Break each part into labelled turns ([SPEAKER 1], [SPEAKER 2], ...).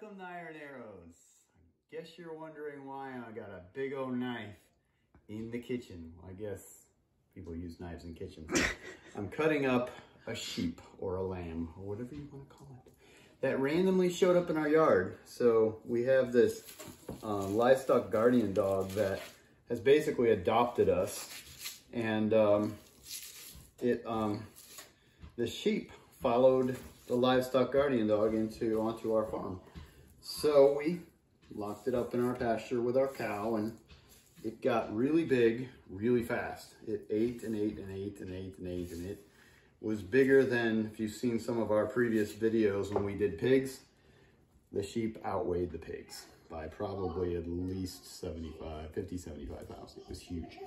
[SPEAKER 1] Welcome to Iron Arrows. I guess you're wondering why I got a big old knife in the kitchen. Well, I guess people use knives in kitchens. I'm cutting up a sheep or a lamb or whatever you want to call it that randomly showed up in our yard. So we have this uh, livestock guardian dog that has basically adopted us and um, it um, the sheep followed the livestock guardian dog into onto our farm. So we locked it up in our pasture with our cow and it got really big really fast. It ate and ate and ate and ate and ate and it was bigger than, if you've seen some of our previous videos when we did pigs, the sheep outweighed the pigs by probably at least 75, 50, 75 pounds. It was huge.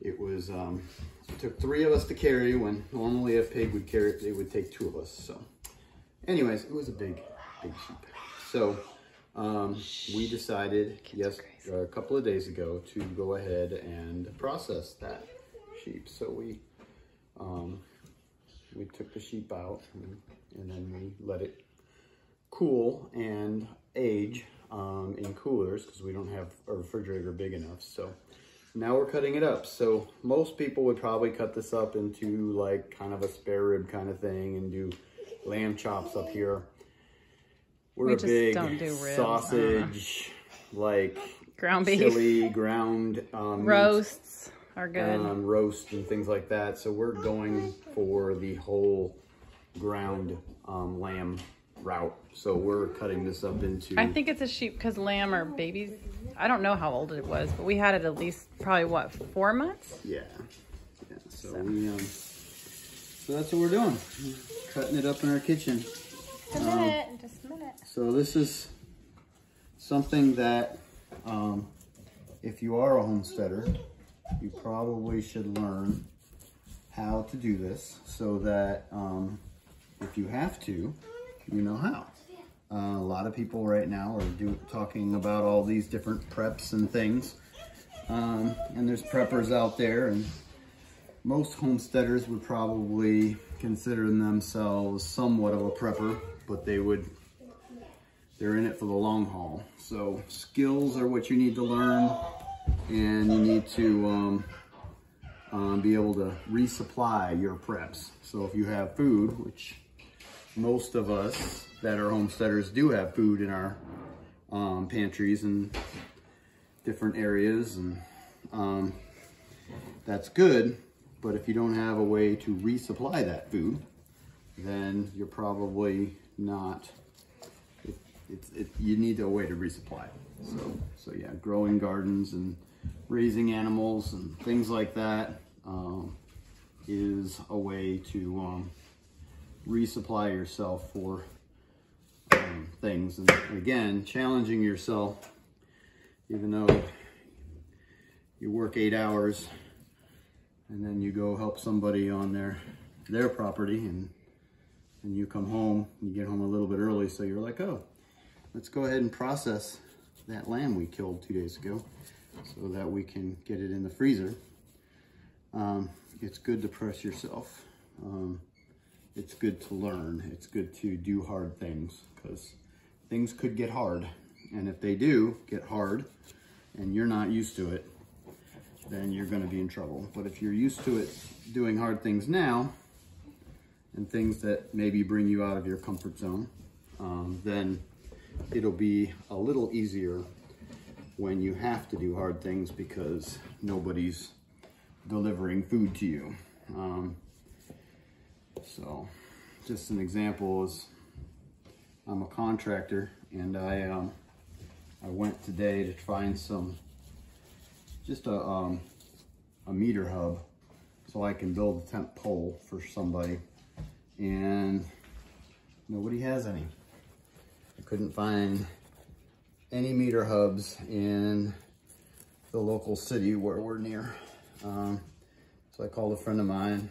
[SPEAKER 1] It was, um, it took three of us to carry when normally a pig would carry it, it would take two of us. So anyways, it was a big, big sheep. So um, we decided, yes, a couple of days ago to go ahead and process that sheep. So we, um, we took the sheep out and, and then we let it cool and age um, in coolers because we don't have a refrigerator big enough. So now we're cutting it up. So most people would probably cut this up into like kind of a spare rib kind of thing and do lamb chops up here. We're
[SPEAKER 2] We
[SPEAKER 1] a
[SPEAKER 2] just
[SPEAKER 1] big
[SPEAKER 2] don't do ribs.
[SPEAKER 1] sausage, like
[SPEAKER 2] Ground beef.
[SPEAKER 1] chili, ground um,
[SPEAKER 2] Roasts are good.
[SPEAKER 1] um, roast and things like that. So we're going for the whole ground um, lamb route. So we're cutting this up into.
[SPEAKER 2] I think it's a sheep because lamb are babies. I don't know how old it was, but we had it at least probably what four months.
[SPEAKER 1] Yeah. Yeah. So, we um. So that's what we're doing. Cutting it up in our kitchen.
[SPEAKER 2] Just
[SPEAKER 1] So this is something that, um, if you are a homesteader, you probably should learn how to do this so that um, if you have to, you know how. Uh, a lot of people right now are do, talking about all these different preps and things. Um, and there's preppers out there and most homesteaders would probably consider themselves somewhat of a prepper, but they would they're in it for the long haul. So skills are what you need to learn and you need to um, um, be able to resupply your preps. So if you have food, which most of us that are homesteaders do have food in our um, pantries and different areas and um, that's good. But if you don't have a way to resupply that food, then you're probably not it's it, you need a way to resupply. So so yeah, growing gardens and raising animals and things like that um, is a way to um, resupply yourself for um, things. And again, challenging yourself, even though you work eight hours and then you go help somebody on their their property and and you come home, you get home a little bit early, so you're like, oh, let's go ahead and process that lamb we killed two days ago so that we can get it in the freezer. Um, it's good to press yourself. Um, it's good to learn. It's good to do hard things because things could get hard. And if they do get hard and you're not used to it, then you're gonna be in trouble. But if you're used to it doing hard things now, and things that maybe bring you out of your comfort zone, um, then it'll be a little easier when you have to do hard things because nobody's delivering food to you. Um, so just an example is I'm a contractor and I, um, I went today to find some, just a, um, a meter hub so I can build a tent pole for somebody and nobody has any. Couldn't find any meter hubs in the local city where we're near. Um, so I called a friend of mine.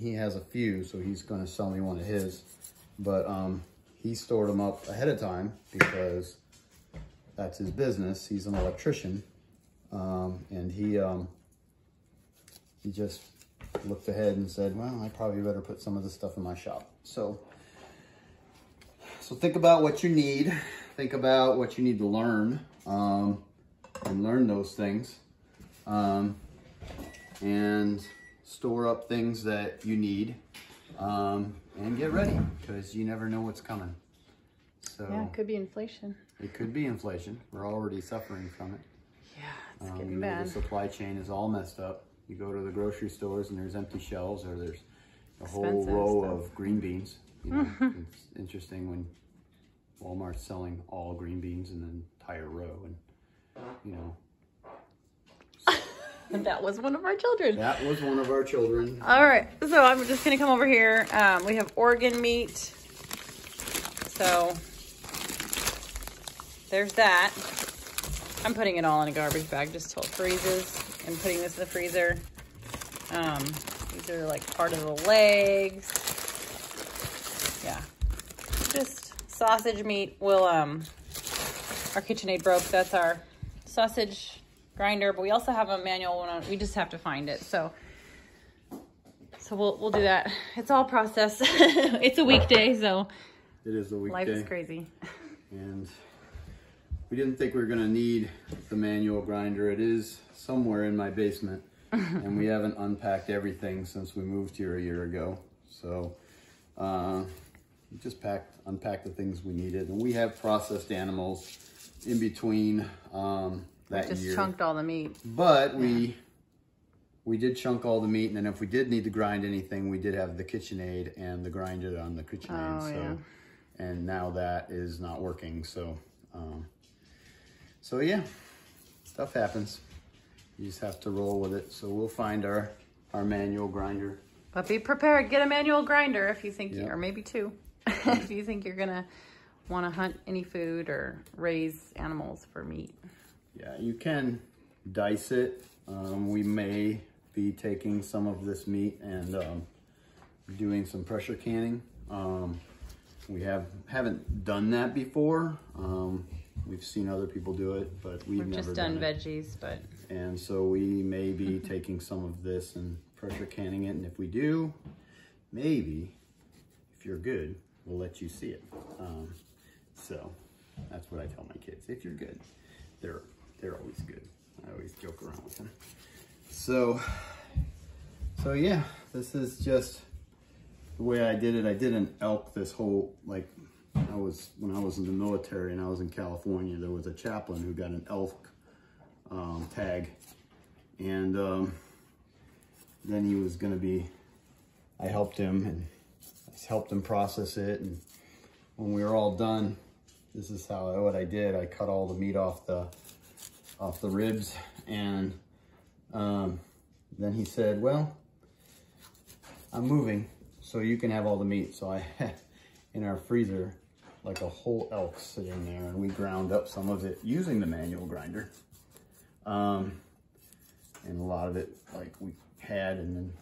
[SPEAKER 1] He has a few, so he's gonna sell me one of his. But um, he stored them up ahead of time because that's his business. He's an electrician. Um, and he, um, he just looked ahead and said, well, I probably better put some of this stuff in my shop. So, so think about what you need. Think about what you need to learn um, and learn those things. Um, and store up things that you need um, and get ready because you never know what's coming. So
[SPEAKER 2] Yeah, it could be inflation.
[SPEAKER 1] it could be inflation. We're already suffering from it.
[SPEAKER 2] Yeah, it's
[SPEAKER 1] Um,
[SPEAKER 2] getting bad.
[SPEAKER 1] the supply chain is all messed up. You go to the grocery stores and there's empty shelves or there's a whole row
[SPEAKER 2] stuff.
[SPEAKER 1] of green beans. You know, it's interesting when Walmart's selling all green beans in an entire row and you know
[SPEAKER 2] And that was one of our children.
[SPEAKER 1] that was one of our children.
[SPEAKER 2] All right, so I'm just gonna come over here. Um, we have organ meat. So there's that. I'm putting it all in a garbage bag just till it freezes and putting this in the freezer. Um, these are like part of the legs. Just sausage meat. Will um, our KitchenAid broke. That's our sausage grinder, but we also have a manual one. On, we just have to find it. So. So we'll we'll do that. It's all processed. it's a weekday, so
[SPEAKER 1] It is a
[SPEAKER 2] life is crazy.
[SPEAKER 1] and we didn't think we were gonna need the manual grinder. It is somewhere in my basement and we haven't unpacked everything since we moved here a year ago. So uh, we just packed, unpacked the things we needed and we have processed animals in between um, that
[SPEAKER 2] Just
[SPEAKER 1] year.
[SPEAKER 2] chunked all the meat.
[SPEAKER 1] But we we did chunk all the meat, and then if we did need to grind anything, we did have the KitchenAid and the grinder on the KitchenAid.
[SPEAKER 2] Oh,
[SPEAKER 1] so,
[SPEAKER 2] yeah.
[SPEAKER 1] and now that is not working. So, um, so yeah, stuff happens. You just have to roll with it. So we'll find our our manual grinder.
[SPEAKER 2] But be prepared. Get a manual grinder if you think, you, or maybe two, if you think you're gonna want to hunt any food or raise animals for meat.
[SPEAKER 1] Yeah, you can dice it. Um, we may be taking some of this meat and um, doing some pressure canning. Um, we have haven't done that before. Um, we've seen other people do it, but we've,
[SPEAKER 2] We've
[SPEAKER 1] never
[SPEAKER 2] just done
[SPEAKER 1] it.
[SPEAKER 2] veggies, but
[SPEAKER 1] And so we may be taking some of this and pressure canning it. And if we do, maybe if you're good, we'll let you see it. Um, so that's what I tell my kids. If you're good, they're they're always good. I always joke around with them. So so yeah, this is just the way I did it. I did an elk this whole like I was when I was in the military and I was in California. There was a chaplain who got an elk um, tag, and um, then he was gonna be. I helped him and helped him process it, and when we were all done, this is how what I did. I cut all the meat off the off the ribs, and um, then he said, "Well, I'm moving, so you can have all the meat." So I had in our freezer like a whole elk sitting there, and we ground up some of it using the manual grinder. Um, and a lot of it like we had and then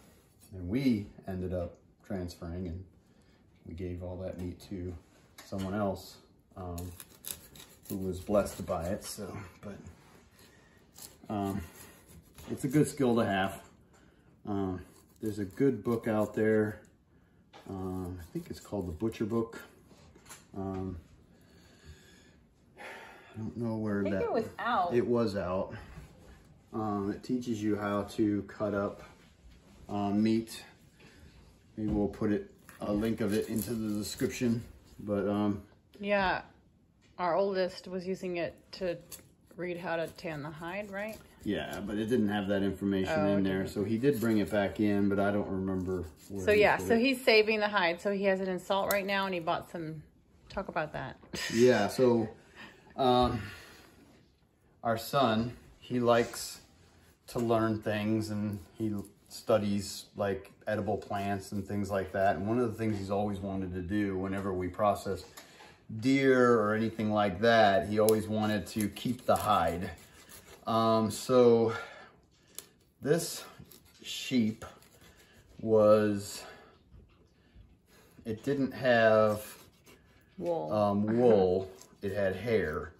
[SPEAKER 1] and we ended up transferring and we gave all that meat to someone else um, who was blessed to buy it so but um, it's a good skill to have um, there's a good book out there um, I think it's called the Butcher Book um, I don't know where
[SPEAKER 2] I think
[SPEAKER 1] that
[SPEAKER 2] it was out.
[SPEAKER 1] it was out. Um, it teaches you how to cut up um, meat. Maybe we'll put it a link of it into the description. But um,
[SPEAKER 2] yeah, our oldest was using it to read how to tan the hide, right?
[SPEAKER 1] yeah, but it didn't have that information
[SPEAKER 2] Oh,
[SPEAKER 1] in there. So he did bring it back in, but I don't remember. Where
[SPEAKER 2] So yeah, so
[SPEAKER 1] it.
[SPEAKER 2] he's saving the hide. So he has it in salt right now, and he bought some. Talk about that.
[SPEAKER 1] Yeah, so um, our son, he likes to learn things and he studies like edible plants and things like that. And one of the things he's always wanted to do whenever we process deer or anything like that, he always wanted to keep the hide. Um, so this sheep was, it didn't have
[SPEAKER 2] Wool.
[SPEAKER 1] um, wool. It had hair.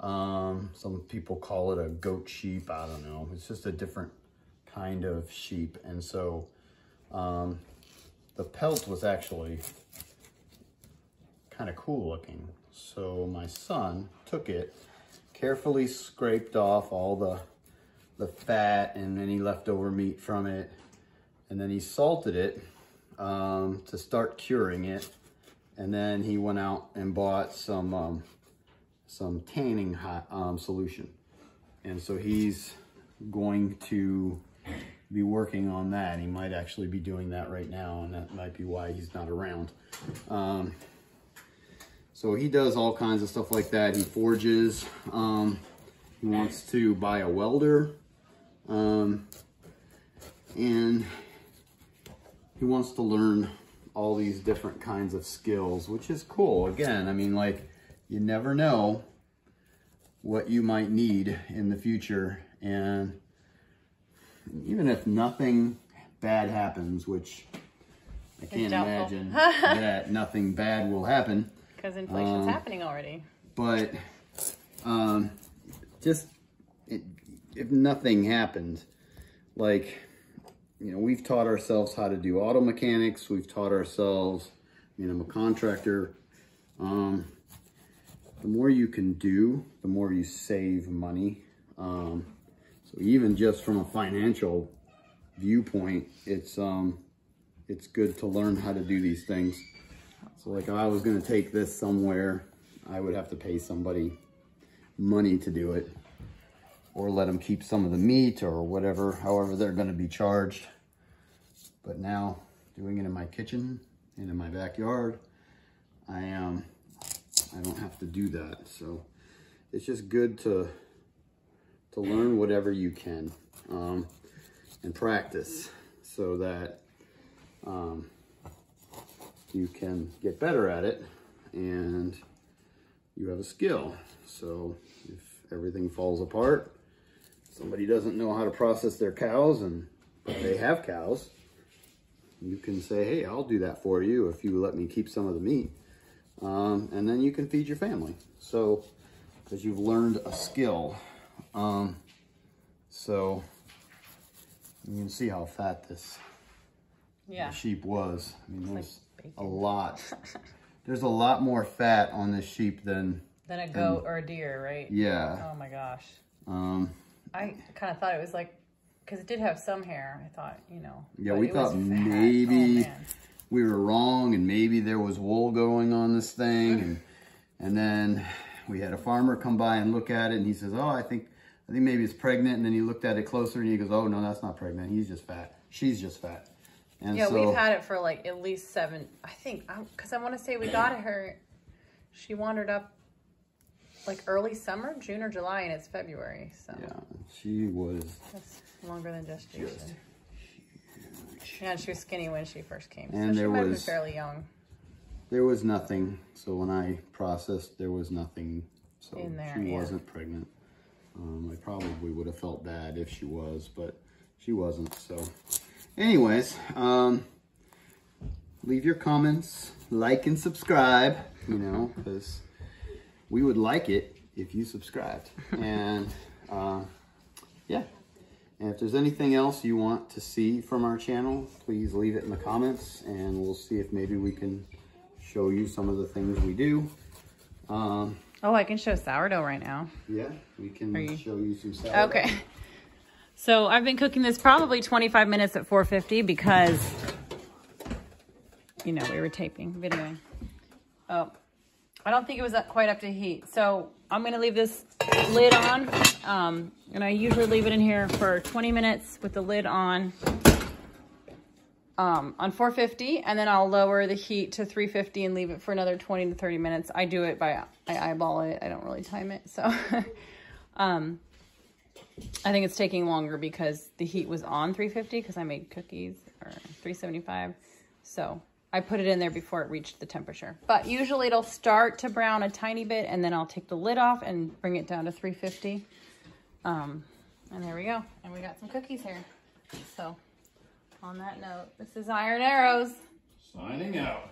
[SPEAKER 1] Um, some people call it a goat sheep. I don't know. It's just a different kind of sheep. And so um, the pelt was actually kind of cool looking. So my son took it, carefully scraped off all the, the fat and any leftover meat from it. And then he salted it um, to start curing it. And then he went out and bought some, um, some tanning hot, um, solution. And so he's going to be working on that. He might actually be doing that right now, and that might be why he's not around. Um, so he does all kinds of stuff like that. He forges. Um, he wants to buy a welder. Um, and he wants to learn all these different kinds of skills, which is cool. Again, I mean, like, you never know what you might need in the future. And even if nothing bad happens, which I can't imagine that nothing bad will happen,
[SPEAKER 2] Because inflation's
[SPEAKER 1] Um,
[SPEAKER 2] happening already.
[SPEAKER 1] but um, just it, if nothing happens, like you know, we've taught ourselves how to do auto mechanics. We've taught ourselves. I mean, I'm a contractor. Um, the more you can do, the more you save money. Um, so even just from a financial viewpoint, it's um, it's good to learn how to do these things. So like if I was gonna take this somewhere, I would have to pay somebody money to do it or let them keep some of the meat or whatever, however they're gonna be charged. But now doing it in my kitchen and in my backyard, I am, I don't have to do that. So it's just good to, to learn whatever you can um, and practice so that um, you can get better at it and you have a skill. So if everything falls apart, somebody doesn't know how to process their cows and they have cows, you can say, hey, I'll do that for you if you let me keep some of the meat. Um, and then you can feed your family. So, because you've learned a skill. Um, so, you can see how fat this
[SPEAKER 2] Yeah.
[SPEAKER 1] sheep was. I mean,
[SPEAKER 2] like
[SPEAKER 1] there's a lot. There's a lot more fat on this sheep than,
[SPEAKER 2] Then a goat or a deer, right?
[SPEAKER 1] yeah.
[SPEAKER 2] Oh my gosh.
[SPEAKER 1] Um,
[SPEAKER 2] I kind of thought it was like, because it did have some hair. I thought, you know.
[SPEAKER 1] Yeah, we thought
[SPEAKER 2] fat.
[SPEAKER 1] maybe-
[SPEAKER 2] Oh,
[SPEAKER 1] we were wrong and maybe there was wool going on this thing and and then we had a farmer come by and look at it and he says oh i think i think maybe it's pregnant and then he looked at it closer and he goes oh no that's not pregnant he's just fat she's just fat and
[SPEAKER 2] Yeah,
[SPEAKER 1] so
[SPEAKER 2] we've had it for like at least seven. I think because I want to say we got her. She wandered up like early summer, June or July, and it's February, so
[SPEAKER 1] yeah she was
[SPEAKER 2] that's longer than gestation.
[SPEAKER 1] just
[SPEAKER 2] Yeah, she was skinny when she first came,
[SPEAKER 1] And
[SPEAKER 2] so
[SPEAKER 1] there
[SPEAKER 2] she might have been
[SPEAKER 1] was-
[SPEAKER 2] fairly young.
[SPEAKER 1] there was nothing so when i processed there was nothing so
[SPEAKER 2] In there,
[SPEAKER 1] she
[SPEAKER 2] yeah.
[SPEAKER 1] wasn't pregnant um, i probably would have felt bad if she was but she wasn't so. Anyways um, leave your comments like and subscribe you know because we would like it if you subscribed. And uh, yeah. And if there's anything else you want to see from our channel please leave it in the comments and we'll see if maybe we can show you some of the things we do. Um,
[SPEAKER 2] Oh, I can show sourdough right now.
[SPEAKER 1] yeah we can
[SPEAKER 2] you-
[SPEAKER 1] show you some salad
[SPEAKER 2] Okay. So I've been cooking this probably 25 minutes at 450 because, you know, we were taping, videoing. Oh, I don't think it was up, quite up to heat. So I'm going to leave this lid on. Um, and I usually leave it in here for 20 minutes with the lid on. Um, on 450 and then I'll lower the heat to 350 and leave it for another 20 to 30 minutes. I do it by, I eyeball it. I don't really time it. So, um, I think it's taking longer because the heat was on 350 because I made cookies or 375. So I put it in there before it reached the temperature. But usually it'll start to brown a tiny bit and then I'll take the lid off and bring it down to 350. Um, and there we go. And we got some cookies here. So on that note, this is Iron Arrows.
[SPEAKER 1] signing out